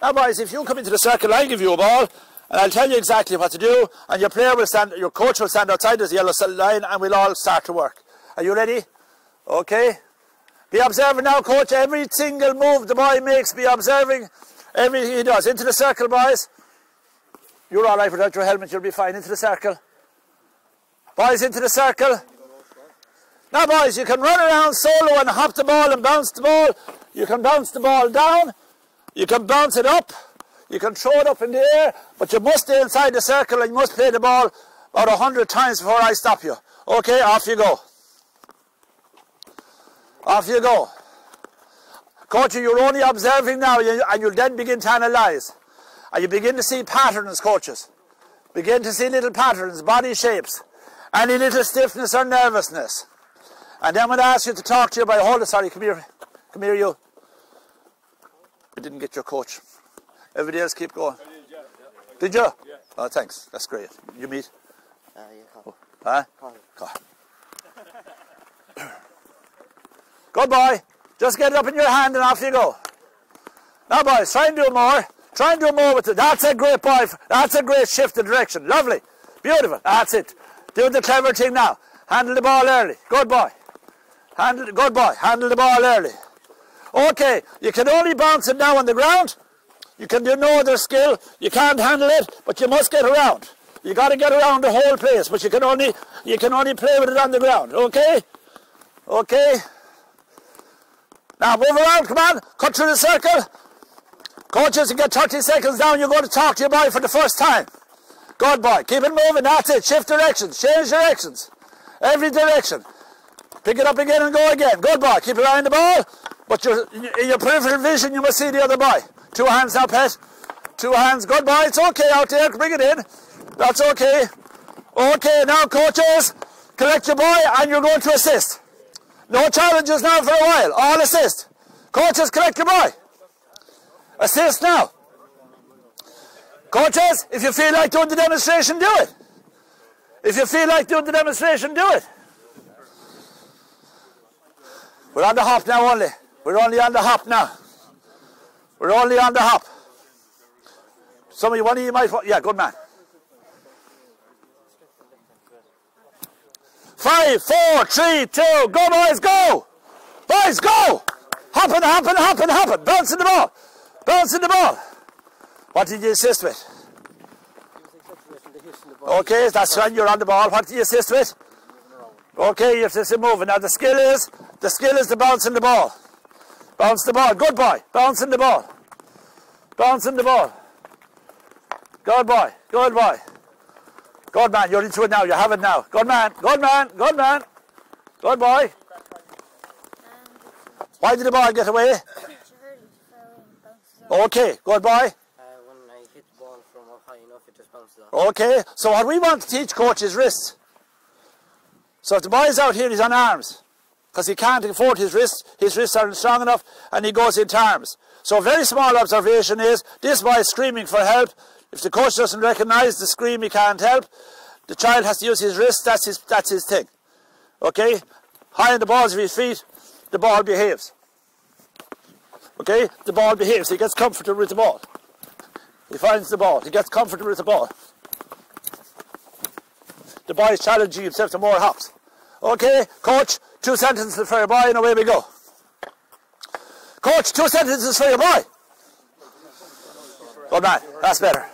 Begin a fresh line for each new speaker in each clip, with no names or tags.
Now, boys, if you come into the circle, I'll give you a ball, and I'll tell you exactly what to do, and your player will stand, your coach will stand outside this yellow line, and we'll all start to work. Are you ready? Okay. Be observing now, coach. Every single move the boy makes, be observing everything he does. Into the circle, boys. You're all right without your helmet, you'll be fine. Into the circle. Boys, into the circle. Now, boys, you can run around solo and hop the ball and bounce the ball. You can bounce the ball down. You can bounce it up. You can throw it up in the air. But you must stay inside the circle and you must play the ball about a hundred times before I stop you. Okay, off you go. Off you go. Coach, you're only observing now and you'll then begin to analyse. And you begin to see patterns, coaches. Begin to see little patterns, body shapes, any little stiffness or nervousness. And then I'm going to ask you to talk to you by, hold it, sorry, come here. Come here, you. I didn't get your coach. Everybody else keep going. Did you? Yeah. Oh, thanks. That's great. You meet?
Uh, yeah,
oh, Huh? Carl. Good boy. Just get it up in your hand and off you go. Now, boys, try and do more. Try and do more with it. That's a great boy. That's a great shift in direction. Lovely. Beautiful. That's it. Do the clever thing now. Handle the ball early. Good boy. Handle, good boy. Handle the ball early. Okay, you can only bounce it now on the ground. You can do no other skill. You can't handle it, but you must get around. You got to get around the whole place, but you can only you can only play with it on the ground. Okay, okay. Now move around. Come on, cut through the circle. Coaches, you get 30 seconds down. You're going to talk to your boy for the first time. Good boy. Keep it moving. That's it. Shift directions. Change directions. Every direction. Pick it up again and go again. Good boy. Keep your eye on the ball. But your, in your peripheral vision, you must see the other boy. Two hands now, Pet. Two hands. Good boy. It's okay out there. Bring it in. That's okay. Okay, now, coaches, collect your boy and you're going to assist. No challenges now for a while. All assist. Coaches, collect your boy. Assist now. Coaches, if you feel like doing the demonstration, do it. If you feel like doing the demonstration, do it. We're on the hop now only. We're only on the hop now. We're only on the hop. Some of you, one of you might, yeah, good man. Five, four, three, two, go boys, go! Boys, go! Hopping, hopping, hopping, hopping, bouncing the ball, bouncing the ball. What did you assist with? Okay, that's when you're on the ball. What did you assist with? Okay, you assist in moving. Now the skill is, the skill is the bouncing the ball. Bounce the ball. Good boy. Bouncing the ball. Bouncing the ball. Good boy. Good boy. Good man. You're into it now. You have it now. Good man. Good man. Good man. Good boy. Why did the ball get away? Okay. Good boy. Okay. So what we want to teach coach is wrists. So if the boy is out here, he's on arms because he can't afford his wrists. His wrists aren't strong enough and he goes into arms. So a very small observation is this boy is screaming for help. If the coach doesn't recognise the scream, he can't help. The child has to use his wrists. That's his, that's his thing. Okay? High on the balls of his feet, the ball behaves. Okay? The ball behaves. He gets comfortable with the ball. He finds the ball. He gets comfortable with the ball. The boy is challenging himself to more hops. Okay, coach, two sentences for your boy and away we go. Coach, two sentences for your boy. Good man, that's better.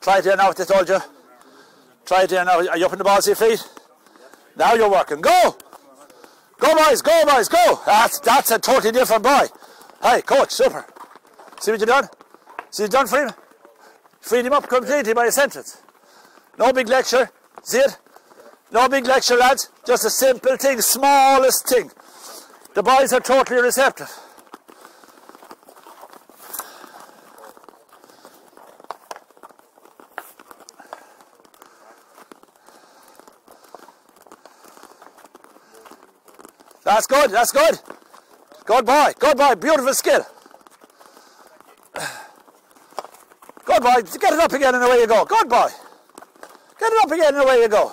Try it here now, what I told you. Try it here now. Are you up in the balls of your feet? Now you're working. Go! Go, boys, go, boys, go! That's, that's a totally different boy. Hey, coach, super. See what you done? See what you done for him? Freed him up completely by a sentence. No big lecture. See it? No big lecture, lads. Just a simple thing, smallest thing. The boys are totally receptive. That's good, that's good. Good boy, good boy, beautiful skill. Good boy, get it up again and away you go. Good boy. Get it up again and away you go.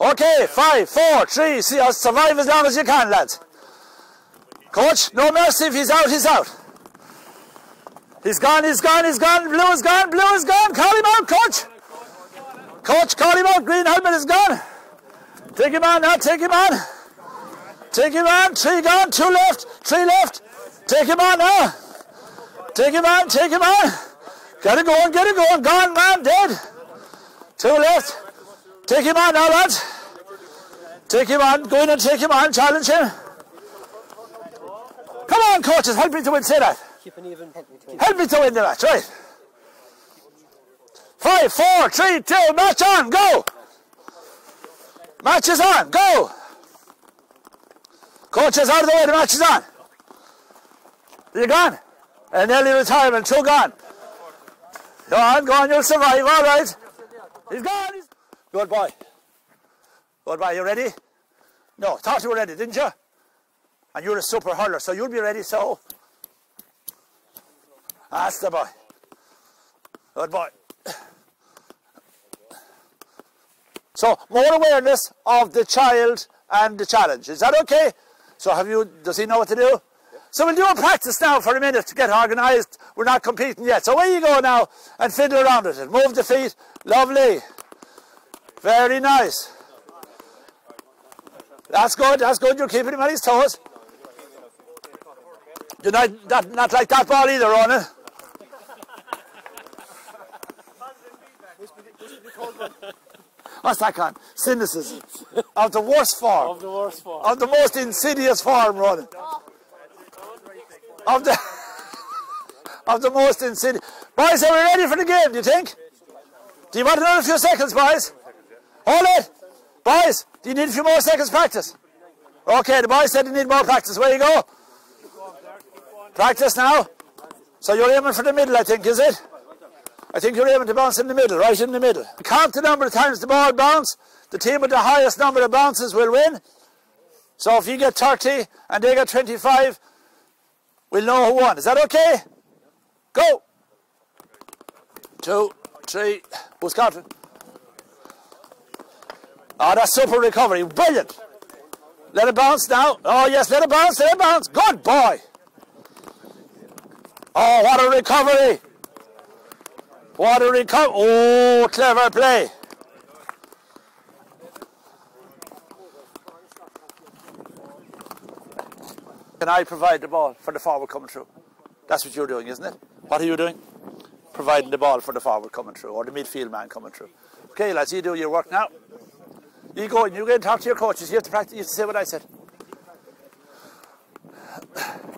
Okay, five, four, three. See, uh, survive as long as you can, lads. Coach, no mercy. If he's out, he's out. He's gone, he's gone, he's gone. Blue is gone, blue is gone. Call him out, coach. Coach, call him out. Green helmet is gone. Take him on now, take him on. Take him on. Three gone, two left, three left. Take him on now. Take him on, take him on. Get it going, get it going. Gone, man, dead. Two left. Take him on now, lads. Take him on. Go in and take him on. Challenge him. Come on, coaches. Help me to win. Say that. Help me to win the match. Right. Five, four, three, two. Match on. Go. Match is on. Go. Coaches out of the way. The match is on. You're gone. And early retirement. Two gone. Go on. Go on. You'll survive. All right. He's gone. He's... Good boy. Good boy. You ready? No. Thought you were ready, didn't you? And you're a super hurler, so you'll be ready. So that's the boy. Good boy. So more awareness of the child and the challenge. Is that okay? So have you? Does he know what to do? So we'll do a practice now for a minute to get organised. We're not competing yet. So away you go now and fiddle around with it. Move the feet. Lovely. Very nice. That's good. That's good. You're keeping him on his toes. You're not, not, not like that ball either, Ronan. What's that called? Cynicism. Of the worst form.
Of the worst form.
Of the most insidious form, Ronan. Oh. Of the of the most insidious. Boys, are we ready for the game, do you think? Do you want another few seconds, boys? Hold it. Boys, do you need a few more seconds practice? Okay, the boys said they need more practice. Where you go? Practice now. So you're aiming for the middle, I think, is it? I think you're aiming to bounce in the middle, right in the middle. Count the number of times the ball bounce. The team with the highest number of bounces will win. So if you get 30 and they get 25, we'll know who won. Is that okay? Go. Two, three. Who's counting? Oh, ah, that's super recovery. Brilliant. Let it bounce now. Oh, yes, let it bounce, let it bounce. Good boy. Oh, what a recovery. What a recovery. Oh, clever play. Can I provide the ball for the forward coming through? That's what you're doing, isn't it? What are you doing? Providing the ball for the forward coming through, or the midfield man coming through. Okay, lads, you do your work now. You go and you go and talk to your coaches. You have to practice. You have to say what I said.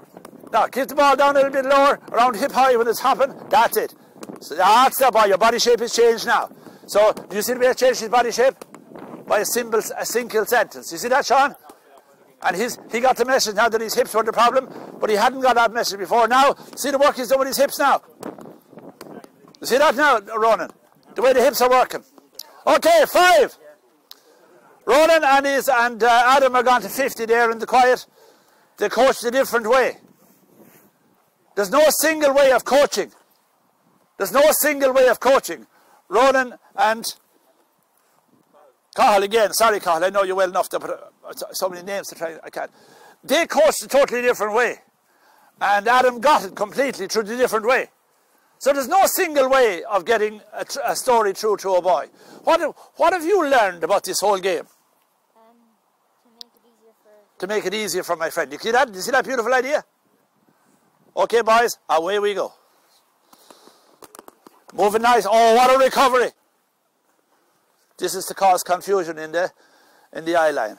Now, keep the ball down a little bit lower, around hip high when it's hopping. That's it. So that's the ball. Your body shape is changed now. So, do you see the way it's changed his body shape? By a simple, a single sentence. You see that, Sean? And his, he got the message now that his hips were the problem, but he hadn't got that message before. Now, see the work he's doing with his hips now. You see that now, Ronan? The way the hips are working. Okay, five. Ronan and his and uh, Adam are gone to 50 there in the quiet. They coached a different way. There's no single way of coaching. There's no single way of coaching. Ronan and Cahill again. Sorry, Cahill, I know you well enough to so many names to try. I can't. They coached a totally different way. And Adam got it completely through the different way. So there's no single way of getting a, a story through to a boy. What, what have you learned about this whole game?
To make it easier for
To make it easier for my friend. You see that? You see that beautiful idea? Okay, boys, away we go. Moving nice. Oh, what a recovery. This is to cause confusion in the in the eye line.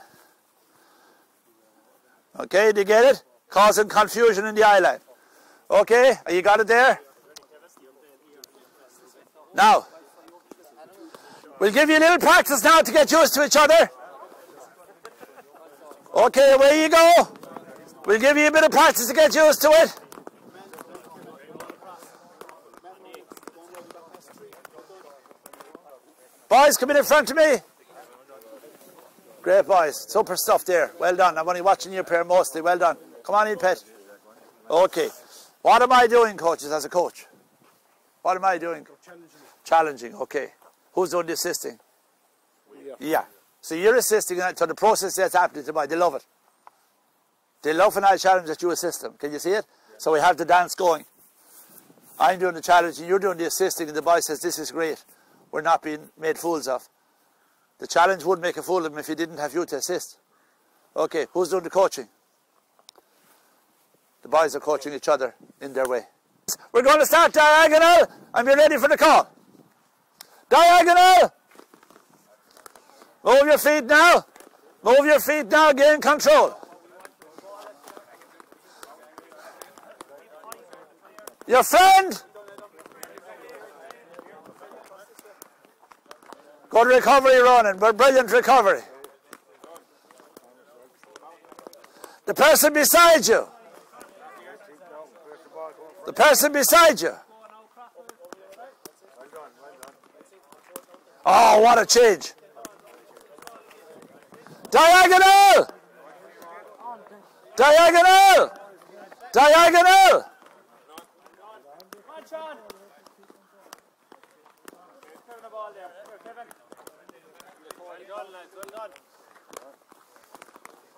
Okay, do you get it? Causing confusion in the line. Okay, you got it there? Now, we'll give you a little practice now to get used to each other. Okay, away you go. We'll give you a bit of practice to get used to it. Boys, come in in front of me. Great boys, super stuff there. Well done. I'm only watching your pair mostly. Well done. Come on in, pet. Okay. What am I doing, coaches, as a coach? What am I doing? Challenging. Challenging, okay. Who's doing the assisting? Yeah. So you're assisting in so the process that's happening to my, they love it. They love when I challenge that you assist them. Can you see it? So we have the dance going. I'm doing the challenge and you're doing the assisting and the boy says, this is great. We're not being made fools of. The challenge would make a fool of him if he didn't have you to assist. Okay, who's doing the coaching? The boys are coaching each other in their way. We're going to start diagonal and be ready for the call. Diagonal! Move your feet now. Move your feet now, gain control. Your friend. Good recovery, Ronan. But brilliant recovery. The person beside you. The person beside you. Oh, what a change. Diagonal! Diagonal! Diagonal!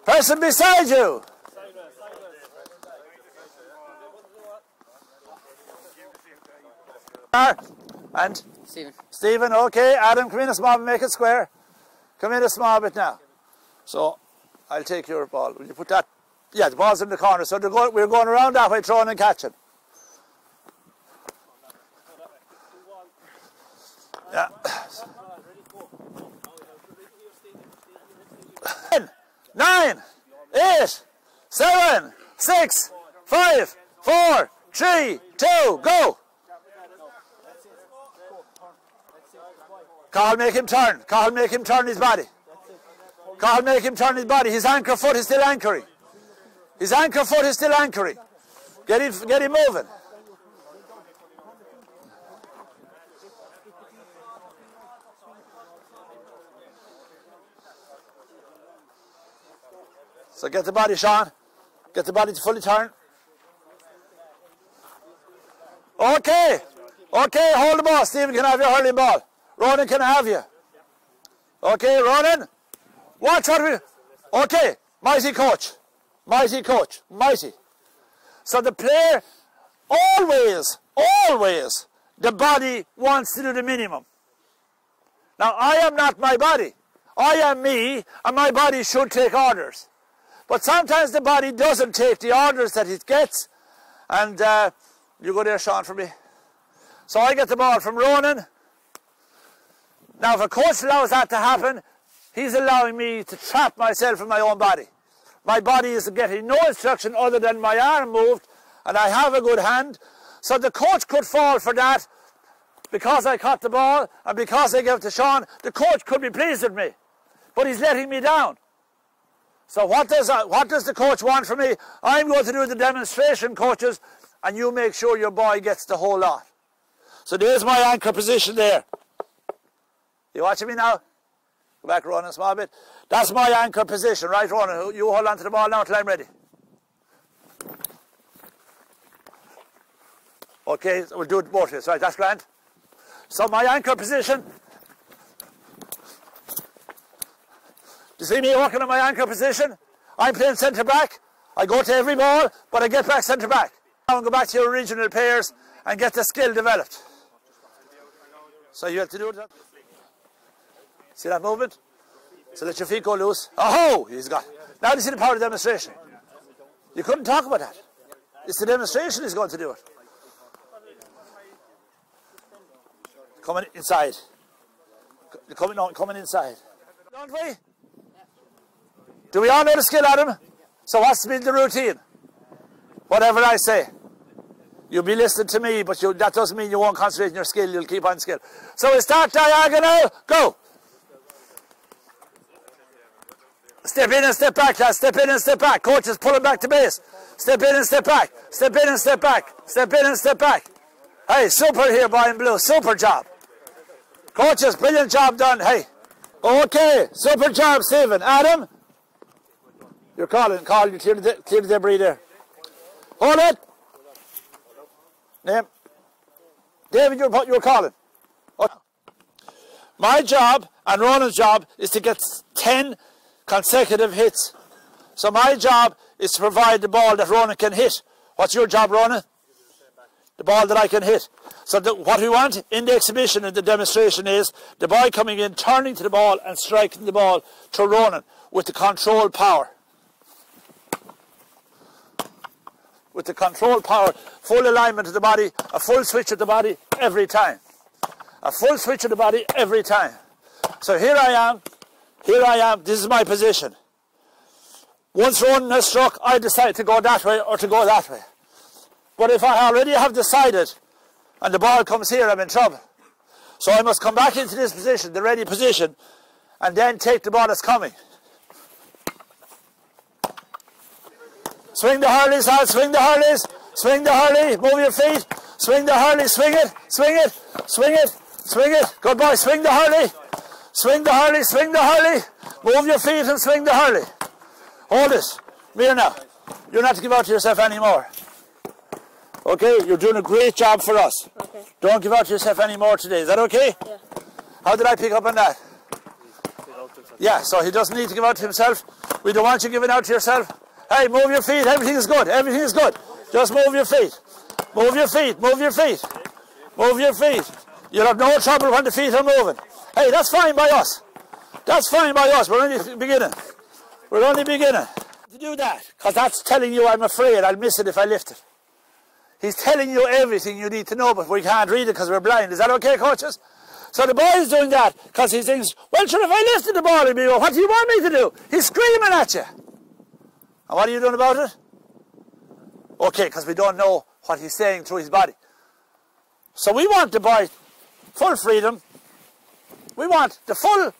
Person beside you. Uh, and
Stephen.
Stephen, okay. Adam, come in a small bit, make it square. Come in a small bit now. So, I'll take your ball. Will you put that? Yeah, the ball's in the corner. So we're going around that way, throwing and catching. Nine, eight, seven, six, five, four, three, two, go. Carl, make him turn. Carl, make him turn his body. Carl, make him turn his body. His anchor foot is still anchoring. His anchor foot is still anchoring. Get him, get him moving. So get the body, Sean. Get the body to fully turn. Okay. Okay, hold the ball. Stephen can have your hurling ball. Ronan can have you. Okay, Ronan. Watch what we... Okay, mighty coach. Mighty coach. Mighty. So the player always, always, the body wants to do the minimum. Now, I am not my body. I am me, and my body should take orders. But sometimes the body doesn't take the orders that it gets. And uh, you go there, Sean, for me. So I get the ball from Ronan. Now, if a coach allows that to happen, he's allowing me to trap myself in my own body. My body is getting no instruction other than my arm moved, and I have a good hand. So the coach could fall for that because I caught the ball and because I gave it to Sean. The coach could be pleased with me, but he's letting me down. So what does, uh, what does the coach want from me? I'm going to do the demonstration, coaches, and you make sure your boy gets the whole lot. So there's my anchor position there. You watching me now? Go back, Ronan, a small bit. That's my anchor position, right, Ronan? You hold on to the ball now until I'm ready. Okay, so we'll do it both ways. Right, that's grand. So my anchor position. You see me working on my anchor position? I'm playing centre back. I go to every ball, but I get back centre back. Now go back to your original pairs and get the skill developed. So you have to do it. See that movement? So let your feet go loose. Oh, he's got. Now you see the power of demonstration. You couldn't talk about that. It's the demonstration he's going to do it. Coming inside. Coming on, coming inside. Don't we? Do we all know the skill, Adam? So what's been the routine? Whatever I say. You'll be listening to me, but you, that doesn't mean you won't concentrate on your skill. You'll keep on skill. So we start diagonal. Go. Step in and step back. Step in and step back. Coaches, pull him back to base. Step in and step back. Step in and step back. Step in and step back. Hey, super here, boy in blue. Super job. Coaches, brilliant job done. Hey. Okay, super job, Stephen. Adam, you're calling. Call. You clear the, clear the debris there. Hold it. Name. David, you're, you're calling. Oh. My job and Ronan's job is to get 10 consecutive hits. So my job is to provide the ball that Ronan can hit. What's your job, Ronan? The ball that I can hit. So the, what we want in the exhibition and the demonstration is the boy coming in, turning to the ball and striking the ball to Ronan with the control power. With the control power, full alignment of the body, a full switch of the body every time. A full switch of the body every time. So here I am, here I am, this is my position. Once Ronan has struck, I decide to go that way or to go that way. But if I already have decided and the ball comes here, I'm in trouble. So I must come back into this position, the ready position, and then take the ball that's coming. Swing the hurleys, Hal, swing the hurleys, swing the hurley, move your feet, swing the hurley, swing it, swing it, swing it, swing it. Good boy, swing the hurley, swing the hurley, swing the hurley, move your feet and swing the hurley. Hold it. Here now. You're not to give out to yourself anymore. Okay, you're doing a great job for us.
Okay.
Don't give out to yourself anymore today. Is that okay?
Yeah.
How did I pick up on that? Yeah, so he doesn't need to give out to himself. We don't want you giving out to yourself. Hey, move your feet. Everything is good. Everything is good. Just move your feet. Move your feet. Move your feet. Move your feet. You'll have no trouble when the feet are moving. Hey, that's fine by us. That's fine by us. We're only beginning. We're only beginning to do that. Because that's telling you I'm afraid I'll miss it if I lift it. He's telling you everything you need to know, but we can't read it because we're blind. Is that okay, coaches? So the boy is doing that because he thinks, well, sure, if I lifted the ball, he'd be, what do you want me to do? He's screaming at you. And what are you doing about it? Okay, because we don't know what he's saying through his body. So we want the boy full freedom. We want the full,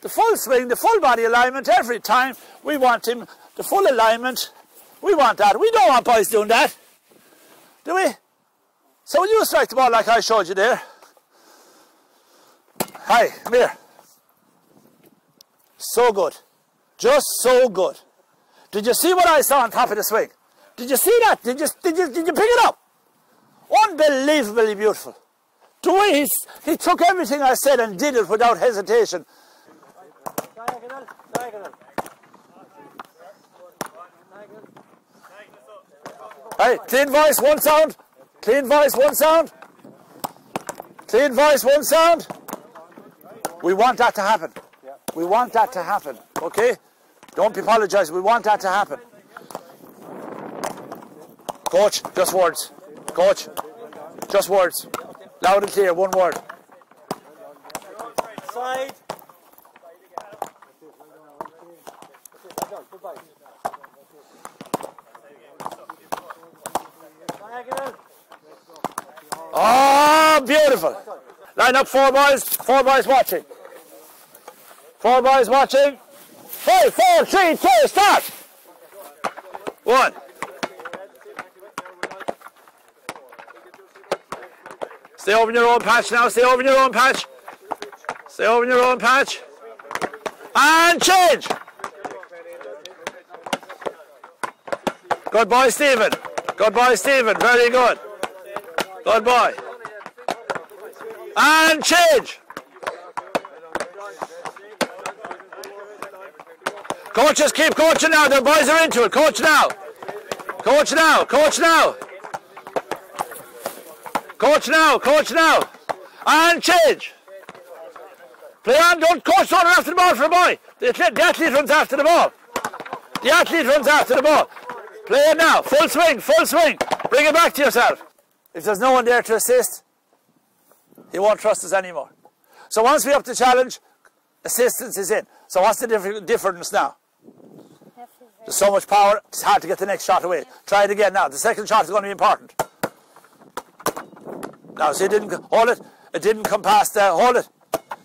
the full swing, the full body alignment every time. We want him the full alignment. We want that. We don't want boys doing that. Do we? So when you strike the ball like I showed you there. Hi, come here. So good. Just so good. Did you see what I saw on top of the swing? Did you see that? Did you, did you, did you pick it up? Unbelievably beautiful. The way he's, he took everything I said and did it without hesitation.
Diagonal, diagonal.
Hey, clean voice, one sound. Clean voice, one sound. Clean voice, one sound. We want that to happen. We want that to happen. Okay? Don't apologise. We want that to happen. Coach, just words. Coach, just words. Loud and clear, one word.
Side.
Oh, beautiful. Line up four boys, four boys watching. Four boys watching. Five, four, three, two, start. One. Stay over in your own patch now, stay over in your own patch. Stay over in your own patch. And change. Good boy, Stephen. Good boy, Stephen. Very good. Good boy. And change. Coaches, keep coaching now. The boys are into it. Coach now. Coach now. Coach now. Coach now. Coach now. And change. Play on. Don't coach run after the ball for a boy. The, athlete- the athlete runs after the ball. The athlete runs after the ball. Play it now. Full swing. Full swing. Bring it back to yourself. If there's no one there to assist, he won't trust us anymore. So once we up the challenge, assistance is in. So what's the difference now? There's so much power, it's hard to get the next shot away. Try it again now. The second shot is going to be important. Now, see, it didn't, hold it. It didn't come past there. Hold it.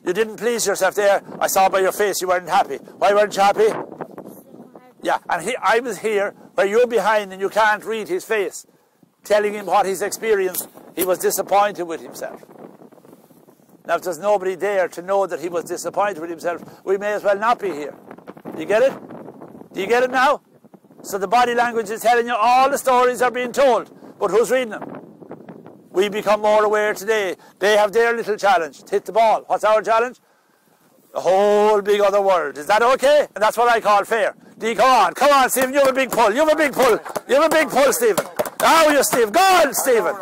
You didn't please yourself there. I saw by your face you weren't happy. Why weren't you happy? Yeah, and he, I was here where you're behind and you can't read his face, telling him what he's experienced. He was disappointed with himself. Now, if there's nobody there to know that he was disappointed with himself, we may as well not be here. You get it? Do you get it now? So the body language is telling you all the stories are being told, but who's reading them? We become more aware today. They have their little challenge. Hit the ball. What's our challenge? The whole big other world. Is that okay? And that's what I call fair. D, come on, come on, Stephen. You have a big pull. You have a big pull. You have a big pull, Stephen. Now you, Steve. Go on, Stephen.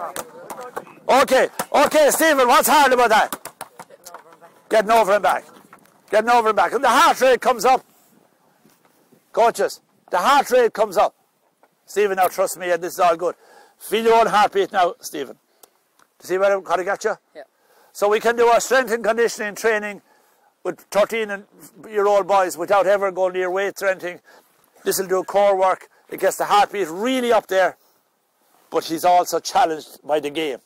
Okay, okay, Stephen. What's hard about that? Getting over and back. Getting over and back. And the heart rate comes up. Coaches, the heart rate comes up. Stephen, now trust me, and this is all good. Feel your own heartbeat now, Stephen. See where to get you?
Yeah.
So we can do our strength and conditioning training with 13 year old boys without ever going near weights or anything. This will do core work. It gets the heartbeat really up there. But he's also challenged by the game.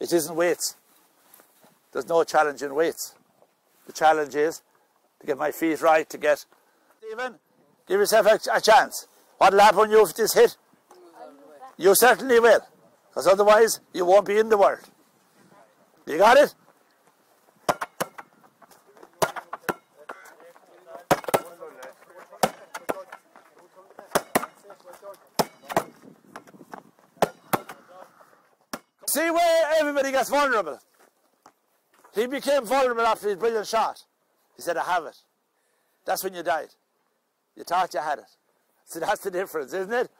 It isn't weights. There's no challenge in weights. The challenge is to get my feet right, to get... Stephen, give yourself a, a chance. What'll happen when you have this hit? You certainly will. Because otherwise, you won't be in the world. You got it? See where everybody gets vulnerable. He became vulnerable after his brilliant shot. He said, I have it. That's when you died. You thought you had it. So that's the difference, isn't it?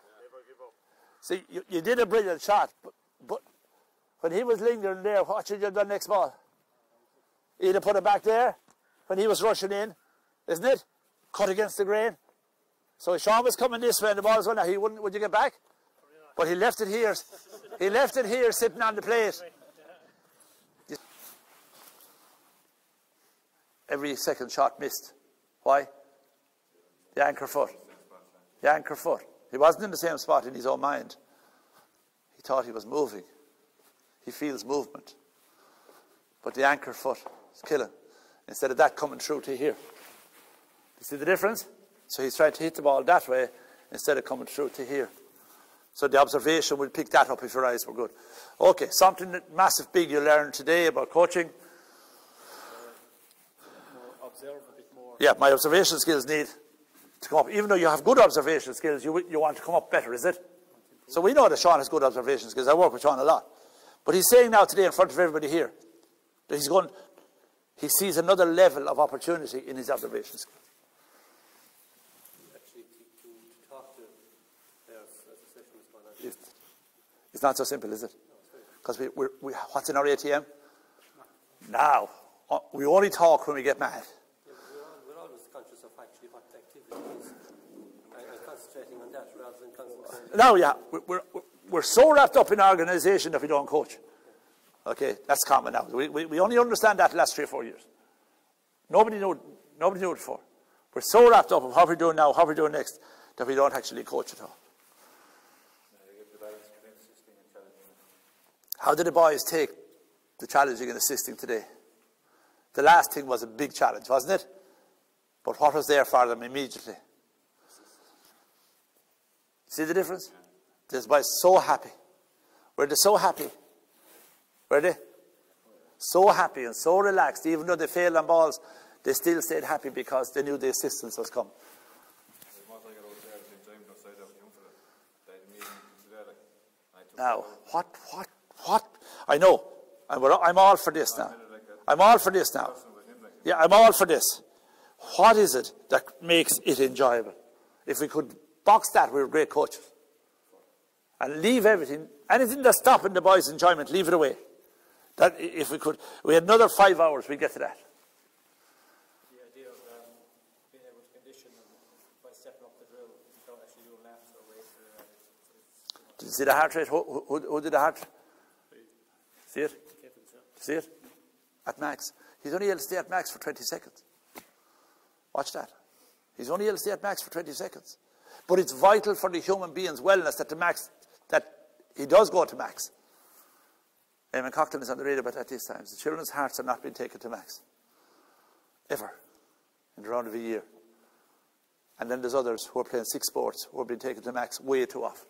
See, you, you did a brilliant shot, but, but when he was lingering there, what should you have done next ball? Either put it back there when he was rushing in, isn't it? Cut against the grain. So Sean was coming this way and the ball was going out. He wouldn't, would you get back? But he left it here. He left it here sitting on the plate. Every second shot missed. Why? The anchor foot. The anchor foot. He wasn't in the same spot in his own mind. He thought he was moving. He feels movement. But the anchor foot is killing. Instead of that coming through to here. You see the difference? So he's trying to hit the ball that way instead of coming through to here. So the observation will pick that up if your eyes were good. Okay, something that massive big you learned today about coaching.
observe a bit more.
Yeah, my observation skills need to come up. Even though you have good observation skills, you, you want to come up better, is it? So we know that Sean has good observation skills. I work with Sean a lot. But he's saying now today in front of everybody here that he's going, he sees another level of opportunity in his observation skills.
On.
It's, not so simple, is it? Because we, we're, what's in our ATM? Now. Uh, We only talk when we get mad.
Yeah, but we're, all, we're always conscious of actually what the activity is. I, I'm concentrating on that rather than concentrating.
Now, yeah, we- we're, we're, we're so wrapped up in organisation that we don't coach. Okay, that's common now. We, we, we only understand that last three or four years. Nobody knew, nobody knew it before. We're so wrapped up in how we're doing now, how we're doing next, that we don't actually coach at all. How did the boys take the challenging and assisting today? The last thing was a big challenge, wasn't it? But what was there for them immediately? See the difference? These boys so happy. Were they so happy? Were they? So happy and so relaxed, even though they failed on balls, they still stayed happy because they knew the assistance was coming. Now, what, what, what? I know. I'm, I'm all for this now. I'm all for this now. Yeah, I'm all for this. What is it that makes it enjoyable? If we could box that, we're great coaches. And leave everything, anything that's stopping the boys' enjoyment, leave it away. That if we could, we had another five hours, we'd get to that.
The idea of um, being able to condition them by stepping up the drill without actually doing laps or weights or uh, it's, it's
Did you see the heart rate? Who, who, who did the heart? See it? See it? At max. He's only able to stay at max for 20 seconds. Watch that. He's only able to stay at max for 20 seconds. But it's vital for the human being's wellness that the max, that he does go to max. Eamonn Coghlan is on the radio about that these times. The children's hearts are not being taken to max. Ever. In the round of a year. And then there's others who are playing six sports who are being taken to max way too often.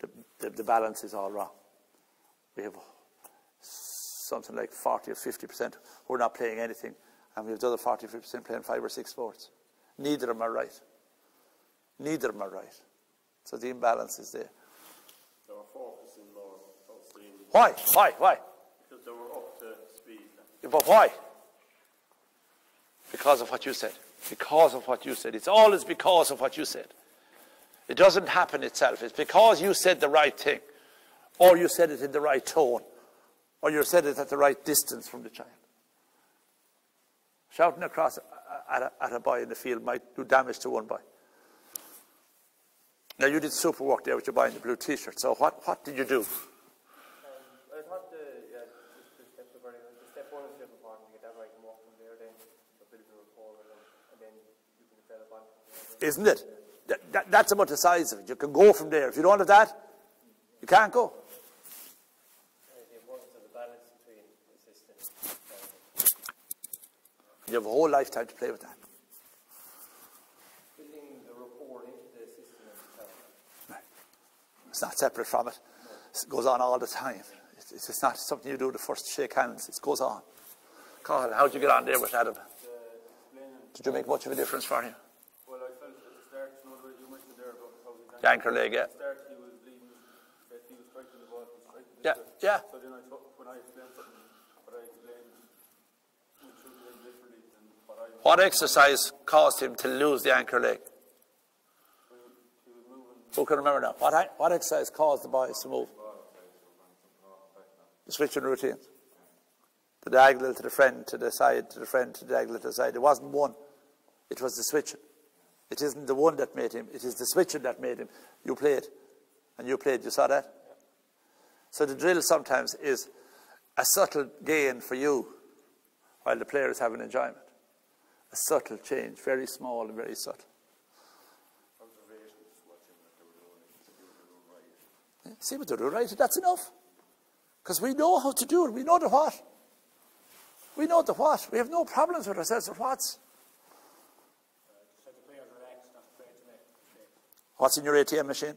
The, the, the balance is all wrong. We have something like 40 or 50% who are not playing anything, and we have the other 40 50% playing five or six sports. Neither of them are right. Neither of them are right. So the imbalance is there.
They were focusing more
Why? Why? Why?
because they were up to speed.
But why? Because of what you said. Because of what you said. It's always because of what you said. It doesn't happen itself. It's because you said the right thing, or you said it in the right tone, or you said it at the right distance from the child. Shouting across at a, at a boy in the field might do damage to one boy. Now, you did super work there with your boy in the blue t shirt, so what, what did you do?
Um, I thought the, yeah, the, the steps are very The step one is very important. You get that right and walk from there, then you build a rapport with them, and then you can develop on. from there.
Isn't it? That, that, that's about the size of it. You can go from there. If you don't have that, you can't go.
Uh, The importance of the balance between assistance and
You have a whole lifetime to play with that.
building the rapport into the system itself.
It's not separate from it. It goes on all the time. It's, not something you do the first shake hands. It goes on. Carl, how'd you get on there with Adam? Did you make much of a difference for him?
Well, I felt at the start, you know, you mentioned there about how
The anchor leg, yeah.
At the start, he was bleeding, he was striking the ball, he was striking
Yeah, yeah.
So then I thought, when I explained something, what I explained, we should have been differently than what
exercise caused him to lose the anchor leg? Who can remember now? What, what exercise caused the boys to move? The switching routines. The diagonal to the friend, to the side, to the friend, to the diagonal to the side. It wasn't one. It was the switching. It isn't the one that made him. It is the switching that made him. You played. And you played. You saw that? So the drill sometimes is a subtle gain for you while the player is having enjoyment. A subtle change, very small and very subtle. See what they're doing right. That's enough. Because we know how to do it. We know the what. We know the what. We have no problems with ourselves with what's.
So the players relaxed, not afraid to make mistakes.
What's in your ATM machine?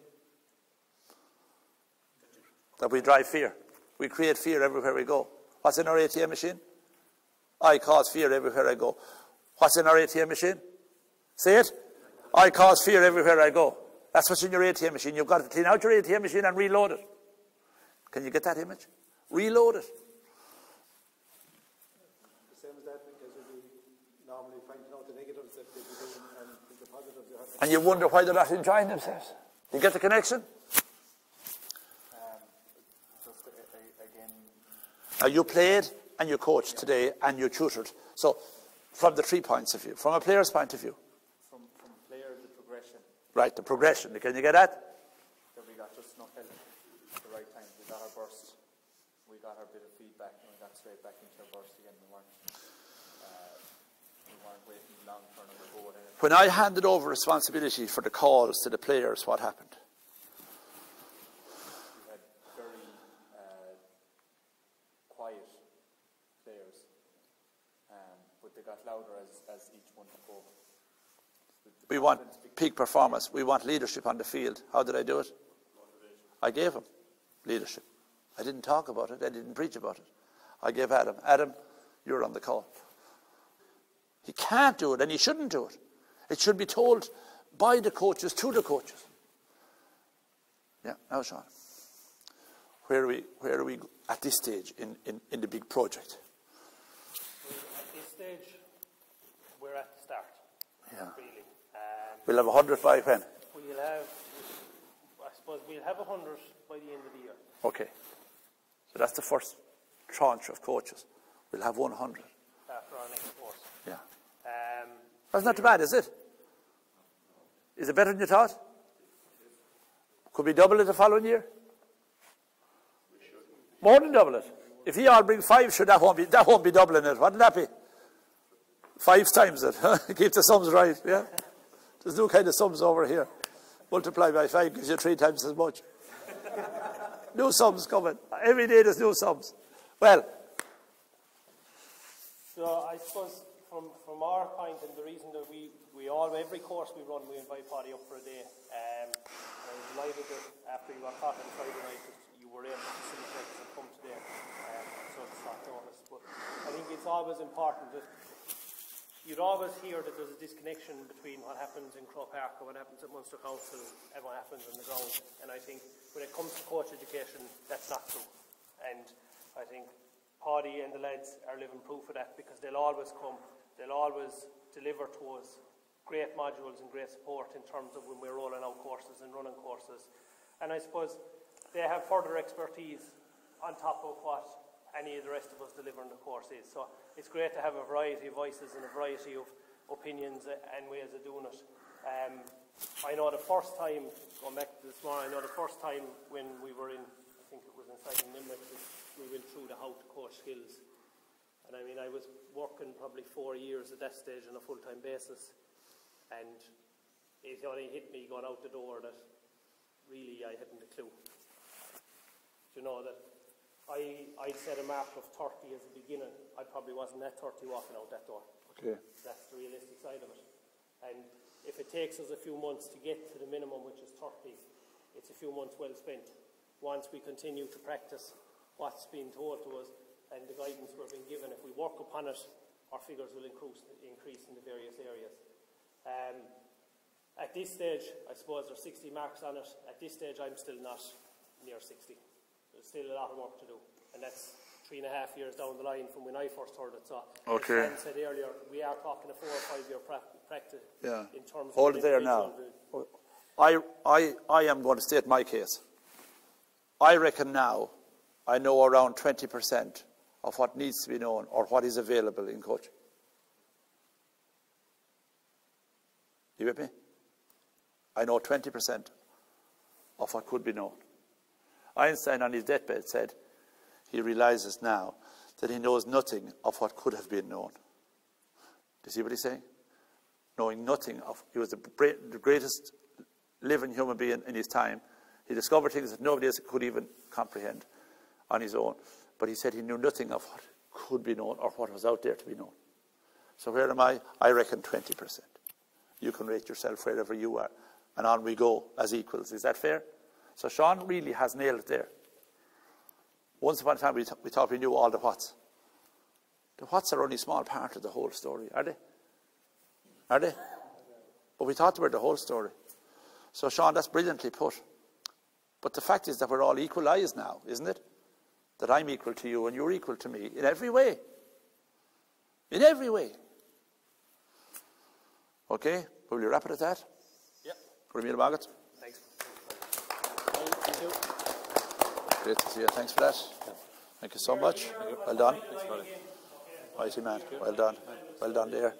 That we drive fear. We create fear everywhere we go. What's in our ATM machine? I cause fear everywhere I go. What's in our ATM machine? Say it. I cause fear everywhere I go. That's what's in your ATM machine. You've got to clean out your ATM machine and reload it. Can you get that image? Reload it.
Same as that, because you'll normally finding out the negatives that they'll and the positives.
And you wonder why they're not enjoying themselves. You get the connection?
Um, just uh, uh,
Now, you played and you coached today and you tutored. So, from the three points of view, from a player's point of view,
from, from player the progression,
right, the progression, can you get that?
that we got just enough help at the right time. We got our burst, we got our bit of feedback, and we got straight back into our burst again. We weren't, uh, we weren't waiting long for another goal.
When I handed over responsibility for the calls to the players, what happened?
we had very uh, quiet players, um, got louder as, as each one spoke.
We want peak performance. We want leadership on the field. How did I do it? I gave him leadership. I didn't talk about it. I didn't preach about it. I gave Adam, Adam, you're on the call. He can't do it and he shouldn't do it. It should be told by the coaches to the coaches. Yeah, now Sean. Where are we, where are we at this stage in, in, in the big project?
At this stage, we're at the start,
Yeah.
really. Um,
We'll have 100 by when?
we'll have, I suppose, we'll have 100 by the end of the year.
Okay. So that's the first tranche of coaches. We'll have 100.
after our next course.
Yeah.
Um,
That's not too bad, is it? Is it better than you thought? Could we double it the following year? More than double it. If he all bring five, sure, that won't be, that won't be doubling it. Wouldn't that be? Five times it. Keep the sums right, yeah? There's no kind of sums over here. Multiply by five gives you three times as much. new sums coming. Every day there's new sums. Well,
so I suppose from, from our point and the reason that we, we all, every course we run, we invite Paddy up for a day. Um, I was delighted that after you got caught on Friday night that you were able to facilitate and come today. Um, so it's not notice. But I think it's always important that you'd always hear that there's a disconnection between what happens in Croke Park and what happens at Munster Council and what happens on the ground. And I think when it comes to coach education, that's not true. And I think Paddy and the lads are living proof of that because they'll always come they'll always deliver to us great modules and great support in terms of when we're rolling out courses and running courses. And I suppose they have further expertise on top of what any of the rest of us delivering the course is. So it's great to have a variety of voices and a variety of opinions and ways of doing it. Um, I know the first time, going back to this morning, I know the first time when we were in, I think it was inside in Limerick, we went through the how to coach skills. And I mean, I was working probably four years at that stage on a full-time basis. And it only hit me going out the door that really I hadn't a clue. Do you know, that I, I set a mark of 30 as a beginning. I probably wasn't at 30 walking out that door.
Okay.
That's the realistic side of it. And if it takes us a few months to get to the minimum, which is 30, it's a few months well spent. Once we continue to practice what's been told to us and the guidance we're being given, if we work upon it, our figures will increase, increase in the various areas. Um, at this stage, I suppose there's 60 marks on it. At this stage, I'm still not near 60. There's still a lot of work to do. And that's three and a half years down the line from when I first heard it. So,
Okay.
as Stan said earlier, we are talking a four or five year pra- practice
Yeah.
in terms
Hold
of
it there now. I, I, I am going to state my case. I reckon now I know around 20% of what needs to be known or what is available in coaching. You with me? I know 20% of what could be known. Einstein on his deathbed said he realizes now that he knows nothing of what could have been known. Do you see what he's saying? Knowing nothing of, he was the, the greatest living human being in his time. He discovered things that nobody else could even comprehend on his own. But he said he knew nothing of what could be known or what was out there to be known. So where am I? I reckon 20%. You can rate yourself wherever you are. And on we go as equals. Is that fair? So Sean really has nailed it there. Once upon a time, we, th- we thought we knew all the whats. The whats are only a small part of the whole story, are they? Are they? But we thought they were the whole story. So, Sean, that's brilliantly put. But the fact is that we're all equalized now, isn't it? That I'm equal to you and you're equal to me in every way. In every way. Okay? Will you wrap it at that?
Yep.
Ramil Magat?
Thanks.
Great to see you. Thanks for that. Thank you so much. Well done. Mighty man. Well done. Well done there.